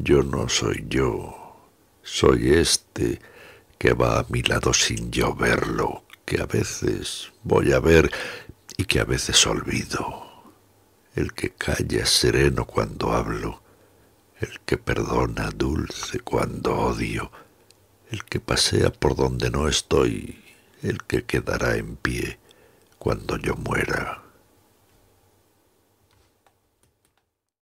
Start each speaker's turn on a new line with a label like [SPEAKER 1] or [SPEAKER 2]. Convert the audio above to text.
[SPEAKER 1] Yo no soy yo, soy este que va a mi lado sin yo verlo, que a veces voy a ver y que a veces olvido. El que calla sereno cuando hablo, el que perdona dulce cuando odio, el que pasea por donde no estoy, el que quedará en pie cuando yo muera.